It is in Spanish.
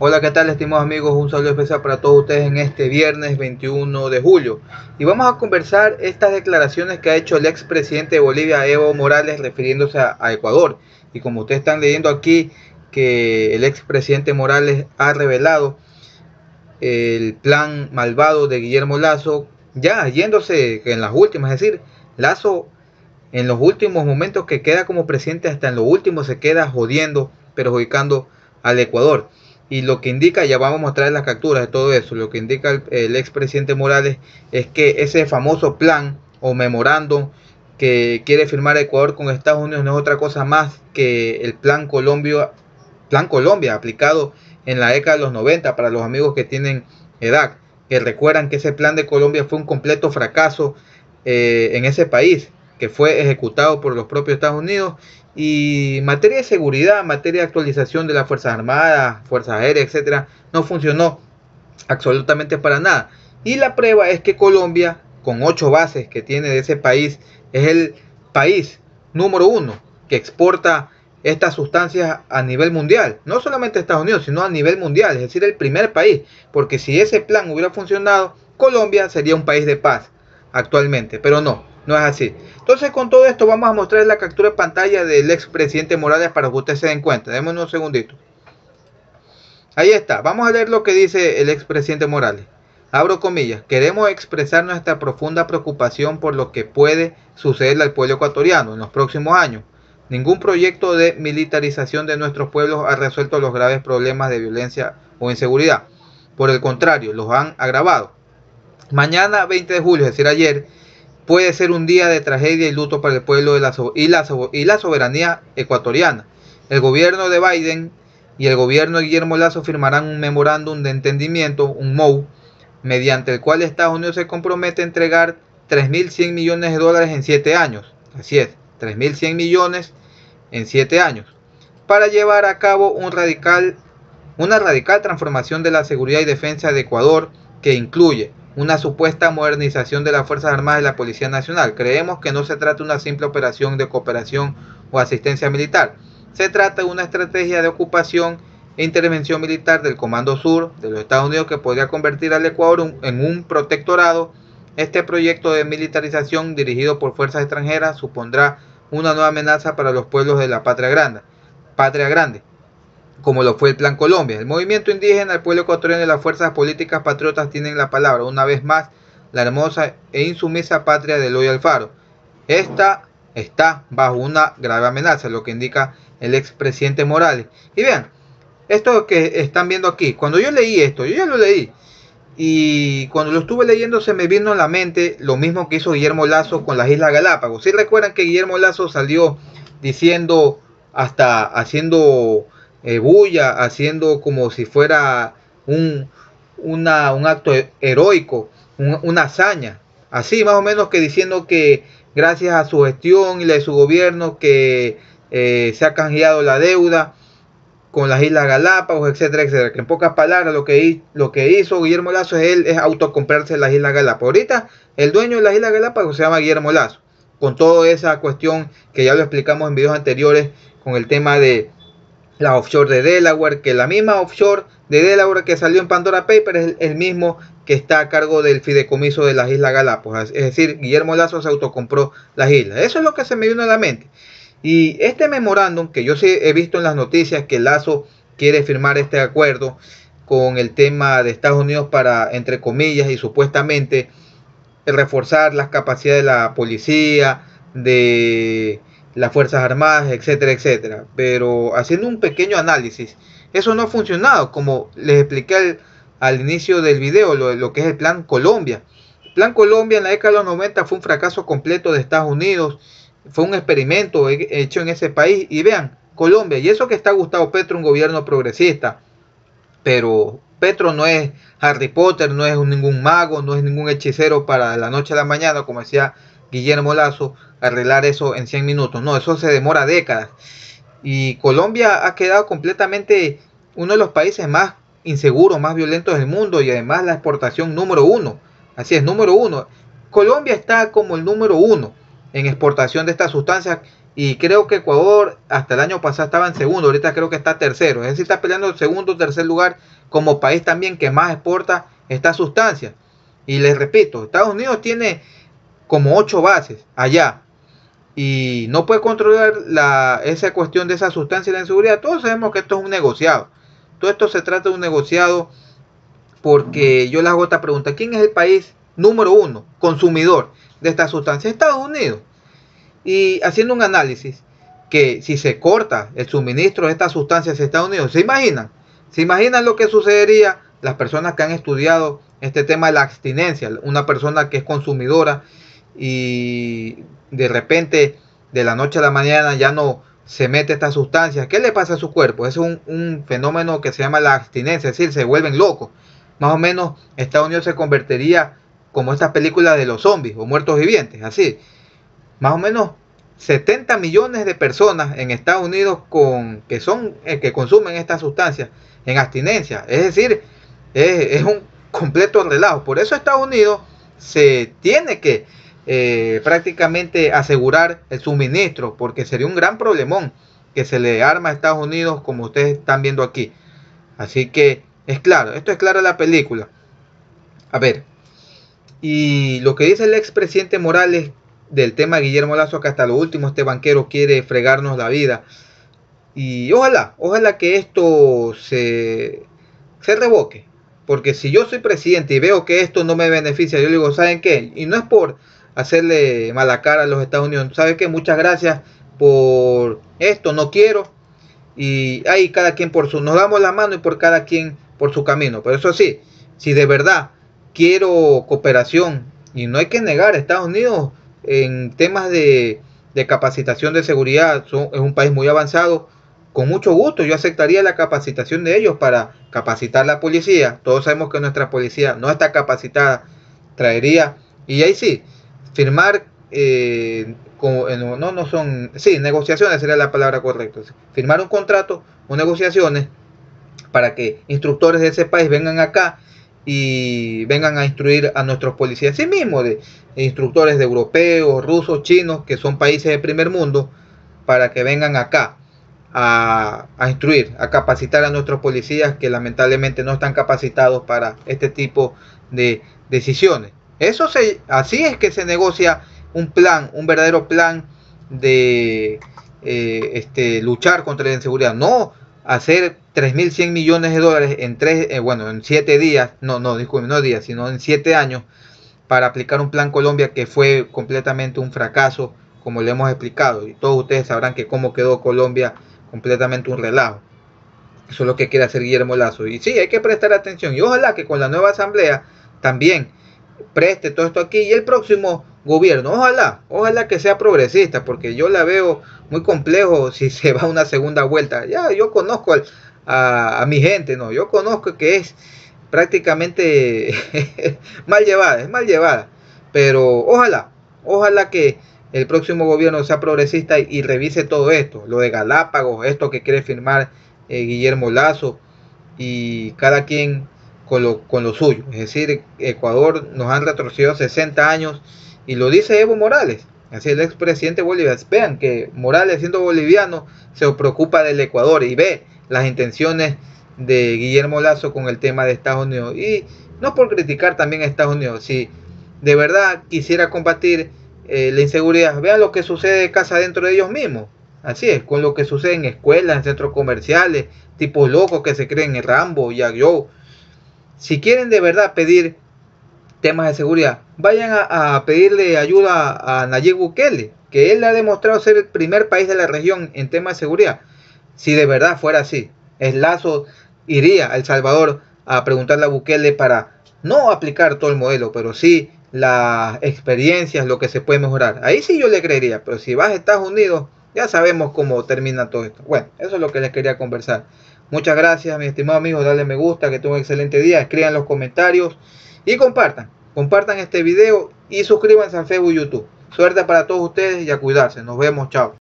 Hola, ¿qué tal estimados amigos? Un saludo especial para todos ustedes en este viernes 21 de julio. Y vamos a conversar estas declaraciones que ha hecho el expresidente de Bolivia, Evo Morales, refiriéndose a, Ecuador. Y como ustedes están leyendo aquí, que el expresidente Morales ha revelado el plan malvado de Guillermo Lazo, ya yéndose en las últimas, es decir, Lazo en los últimos momentos que queda como presidente, hasta en lo último se queda jodiendo, perjudicando al Ecuador. Y lo que indica, ya vamos a mostrar las capturas de todo eso, lo que indica el, el expresidente Morales es que ese famoso plan o memorándum que quiere firmar Ecuador con Estados Unidos no es otra cosa más que el plan Colombia, plan Colombia aplicado en la década de los 90 para los amigos que tienen edad, que recuerdan que ese plan de Colombia fue un completo fracaso eh, en ese país, que fue ejecutado por los propios Estados Unidos. Y materia de seguridad, materia de actualización de las Fuerzas Armadas, Fuerzas Aéreas, etcétera, no funcionó absolutamente para nada. Y la prueba es que Colombia, con ocho bases que tiene de ese país, es el país número uno que exporta estas sustancias a nivel mundial, no solamente a Estados Unidos, sino a nivel mundial, es decir, el primer país, porque si ese plan hubiera funcionado, Colombia sería un país de paz actualmente, pero no, no es así. Entonces con todo esto vamos a mostrar la captura de pantalla del expresidente Morales para que ustedes se den cuenta. Démonos un segundito. Ahí está. Vamos a leer lo que dice el expresidente Morales. Abro comillas. Queremos expresar nuestra profunda preocupación por lo que puede suceder al pueblo ecuatoriano en los próximos años. Ningún proyecto de militarización de nuestros pueblos ha resuelto los graves problemas de violencia o inseguridad. Por el contrario, los han agravado. Mañana 20 de julio, es decir, ayer, puede ser un día de tragedia y luto para el pueblo de la y, la y la soberanía ecuatoriana. El gobierno de Biden y el gobierno de Guillermo Lazo firmarán un memorándum de entendimiento, un MOU, mediante el cual Estados Unidos se compromete a entregar 3.100 millones de dólares en 7 años. Así es, 3.100 millones en 7 años, para llevar a cabo una radical transformación de la seguridad y defensa de Ecuador que incluye una supuesta modernización de las Fuerzas Armadas y la Policía Nacional. Creemos que no se trata de una simple operación de cooperación o asistencia militar. Se trata de una estrategia de ocupación e intervención militar del Comando Sur de los Estados Unidos que podría convertir al Ecuador en un protectorado. Este proyecto de militarización dirigido por fuerzas extranjeras supondrá una nueva amenaza para los pueblos de la patria grande. Patria grande como lo fue el Plan Colombia. El movimiento indígena, el pueblo ecuatoriano y las fuerzas políticas patriotas tienen la palabra, una vez más, la hermosa e insumisa patria de Eloy Alfaro. Esta está bajo una grave amenaza, lo que indica el expresidente Morales. Y vean, esto que están viendo aquí, cuando yo leí esto, yo ya lo leí, y cuando lo estuve leyendo se me vino a la mente lo mismo que hizo Guillermo Lazo con las Islas Galápagos. Si recuerdan que Guillermo Lazo salió diciendo, hasta haciendo eh, bulla, haciendo como si fuera un, un acto heroico, una hazaña. Así más o menos que diciendo que gracias a su gestión y la de su gobierno que eh, se ha canjeado la deuda con las Islas Galápagos, etcétera, etcétera. Que en pocas palabras lo que, lo que hizo Guillermo Lazo es él es autocomprarse las Islas Galápagos. Ahorita el dueño de las Islas Galápagos se llama Guillermo Lazo. Con toda esa cuestión que ya lo explicamos en videos anteriores con el tema de la offshore de Delaware, que la misma offshore de Delaware que salió en Pandora Paper es el, mismo que está a cargo del fideicomiso de las Islas Galápagos. Es decir, Guillermo Lazo se autocompró las islas. Eso es lo que se me vino a la mente. Y este memorándum, que yo sí he visto en las noticias que Lazo quiere firmar este acuerdo con el tema de Estados Unidos para, entre comillas, y supuestamente reforzar las capacidades de la policía, de las Fuerzas Armadas, etcétera, etcétera. Pero haciendo un pequeño análisis, eso no ha funcionado, como les expliqué al, inicio del video, lo, lo, que es el Plan Colombia. El Plan Colombia en la década de los 90 fue un fracaso completo de Estados Unidos, fue un experimento hecho en ese país. Y vean, Colombia, y eso que está Gustavo Petro, un gobierno progresista, pero Petro no es Harry Potter, no es ningún mago, no es ningún hechicero para la noche a la mañana, como decía Guillermo Lazo, arreglar eso en 100 minutos. No, eso se demora décadas. Y Colombia ha quedado completamente uno de los países más inseguros, más violentos del mundo y además la exportación número uno. Así es, número uno. Colombia está como el número uno en exportación de estas sustancias Y creo que Ecuador hasta el año pasado estaba en segundo, ahorita creo que está tercero. Es decir, está peleando el segundo tercer lugar como país también que más exporta esta sustancia. Y les repito, Estados Unidos tiene como ocho bases allá y no puede controlar la, esa cuestión de esa sustancia la inseguridad. Todos sabemos que esto es un negociado. Todo esto se trata de un negociado porque yo les hago esta pregunta. ¿Quién es el país número uno consumidor de esta sustancia? Estados Unidos. Y haciendo un análisis que si se corta el suministro de estas sustancias en Estados Unidos, ¿se imaginan? ¿Se imaginan lo que sucedería? Las personas que han estudiado este tema de la abstinencia, una persona que es consumidora y de repente de la noche a la mañana ya no se mete esta sustancia, ¿qué le pasa a su cuerpo? Es un, un fenómeno que se llama la abstinencia, es decir, se vuelven locos. Más o menos Estados Unidos se convertiría como estas películas de los zombies o muertos vivientes, así. Más o menos 70 millones de personas en Estados Unidos con, que, son, eh, que consumen esta sustancia en abstinencia. Es decir, es, un completo relajo. Por eso Estados Unidos se tiene que eh, prácticamente asegurar el suministro, porque sería un gran problemón que se le arma a Estados Unidos como ustedes están viendo aquí. Así que es claro, esto es claro la película. A ver, y lo que dice el expresidente Morales del tema Guillermo Lazo, que hasta lo último este banquero quiere fregarnos la vida. Y ojalá, ojalá que esto se, se revoque. Porque si yo soy presidente y veo que esto no me beneficia, yo digo, ¿saben qué? Y no es por hacerle mala cara a los Estados Unidos. ¿Sabe qué? Muchas gracias por esto, no quiero. Y ahí cada quien por su, nos damos la mano y por cada quien por su camino. Pero eso sí, si de verdad quiero cooperación, y no hay que negar, Estados Unidos en temas de capacitación de seguridad es un país muy avanzado. Con mucho gusto yo aceptaría la capacitación de ellos para capacitar la policía. Todos sabemos que nuestra policía no está capacitada. Traería, y ahí sí, firmar, eh, no, no son, sí, negociaciones sería la palabra correcta. Firmar un contrato o negociaciones para que instructores de ese país vengan acá y vengan a instruir a nuestros policías, sí mismo, de instructores de europeos, rusos, chinos, que son países de primer mundo, para que vengan acá a, a, instruir, a capacitar a nuestros policías que lamentablemente no están capacitados para este tipo de decisiones. Eso se, así es que se negocia un plan, un verdadero plan de eh, este, luchar contra la inseguridad. No hacer 3.100 millones de dólares en tres, eh, bueno, en siete días, no, no, disculpen, no días, sino en siete años para aplicar un plan Colombia que fue completamente un fracaso, como le hemos explicado. Y todos ustedes sabrán que cómo quedó Colombia completamente un relajo. Eso es lo que quiere hacer Guillermo Lazo. Y sí, hay que prestar atención. Y ojalá que con la nueva asamblea también preste todo esto aquí y el próximo gobierno, ojalá, ojalá que sea progresista, porque yo la veo muy complejo si se va a una segunda vuelta. Ya yo conozco a, mi gente, no, yo conozco que es prácticamente mal llevada, es mal llevada, pero ojalá, ojalá que el próximo gobierno sea progresista y, revise todo esto, lo de Galápagos, esto que quiere firmar eh, Guillermo Lazo y cada quien con lo, con lo suyo. Es decir, Ecuador nos han retrocedido 60 años y lo dice Evo Morales. Así el expresidente Bolivia. Vean que Morales, siendo boliviano, se preocupa del Ecuador y ve las intenciones de Guillermo Lazo con el tema de Estados Unidos. Y no por criticar también a Estados Unidos, si de verdad quisiera combatir eh, la inseguridad, vean lo que sucede casa dentro de ellos mismos. Así es, con lo que sucede en escuelas, en centros comerciales, tipos locos que se creen en Rambo, Jack Joe, si quieren de verdad pedir temas de seguridad, vayan a, pedirle ayuda a Nayib Bukele, que él ha demostrado ser el primer país de la región en temas de seguridad. Si de verdad fuera así, el Lazo iría a El Salvador a preguntarle a Bukele para no aplicar todo el modelo, pero sí las experiencias, lo que se puede mejorar. Ahí sí yo le creería, pero si vas a Estados Unidos, ya sabemos cómo termina todo esto. Bueno, eso es lo que les quería conversar. Muchas gracias, mi estimado amigo. Dale me gusta, que tenga un excelente día. Escriban los comentarios y compartan. Compartan este video y suscríbanse al Facebook y YouTube. Suerte para todos ustedes y a cuidarse. Nos vemos. Chao.